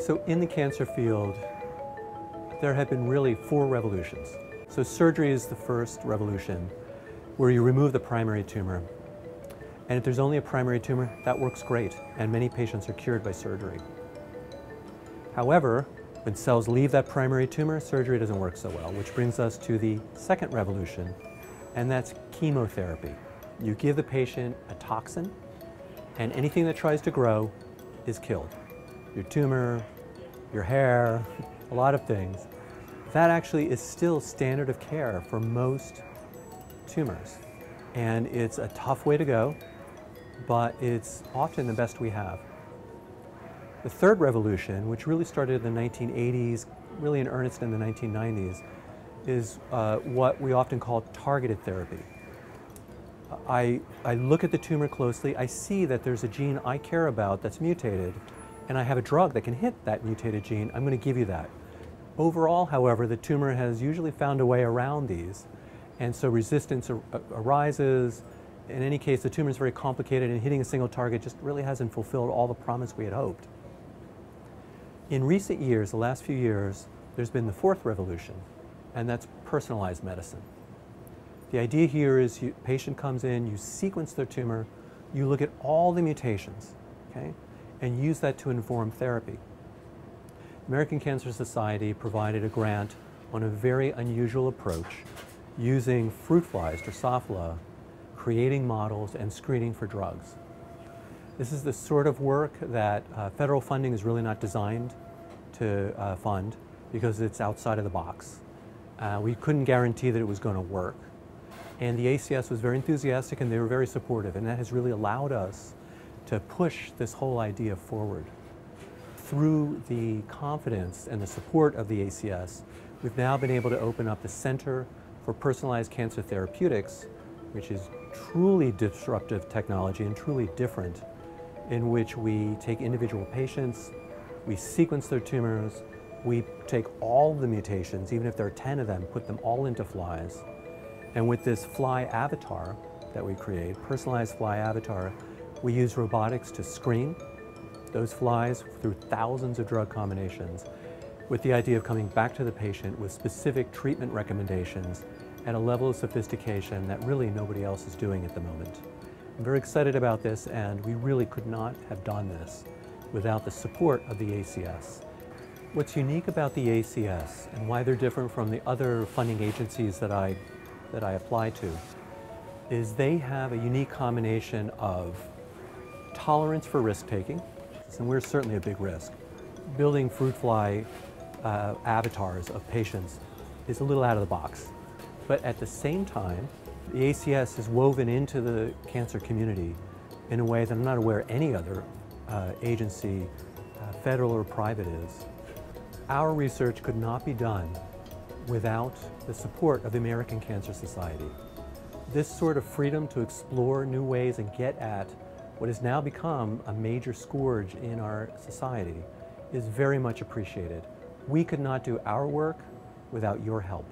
So in the cancer field, there have been really four revolutions. So surgery is the first revolution, where you remove the primary tumor. And if there's only a primary tumor, that works great, and many patients are cured by surgery. However, when cells leave that primary tumor, surgery doesn't work so well, which brings us to the second revolution, and that's chemotherapy. You give the patient a toxin, and anything that tries to grow is killed. Your tumor, your hair, a lot of things. That actually is still standard of care for most tumors. And it's a tough way to go, but it's often the best we have. The third revolution, which really started in the 1980s, really in earnest in the 1990s, is uh, what we often call targeted therapy. I, I look at the tumor closely, I see that there's a gene I care about that's mutated, and I have a drug that can hit that mutated gene, I'm going to give you that. Overall, however, the tumor has usually found a way around these, and so resistance ar uh, arises. In any case, the tumor is very complicated, and hitting a single target just really hasn't fulfilled all the promise we had hoped. In recent years, the last few years, there's been the fourth revolution, and that's personalized medicine. The idea here is you, patient comes in, you sequence their tumor, you look at all the mutations, okay, and use that to inform therapy. American Cancer Society provided a grant on a very unusual approach using fruit flies, Drosophila, creating models and screening for drugs. This is the sort of work that uh, federal funding is really not designed to uh, fund because it's outside of the box. Uh, we couldn't guarantee that it was going to work. And the ACS was very enthusiastic and they were very supportive and that has really allowed us to push this whole idea forward. Through the confidence and the support of the ACS, we've now been able to open up the Center for Personalized Cancer Therapeutics, which is truly disruptive technology and truly different in which we take individual patients, we sequence their tumors, we take all the mutations, even if there are 10 of them, put them all into flies. And with this fly avatar that we create, personalized fly avatar, we use robotics to screen those flies through thousands of drug combinations with the idea of coming back to the patient with specific treatment recommendations at a level of sophistication that really nobody else is doing at the moment. I'm very excited about this and we really could not have done this without the support of the ACS. What's unique about the ACS and why they're different from the other funding agencies that I, that I apply to is they have a unique combination of tolerance for risk-taking, and we're certainly a big risk. Building fruit fly uh, avatars of patients is a little out of the box. But at the same time, the ACS is woven into the cancer community in a way that I'm not aware any other uh, agency, uh, federal or private is. Our research could not be done without the support of the American Cancer Society. This sort of freedom to explore new ways and get at what has now become a major scourge in our society is very much appreciated. We could not do our work without your help.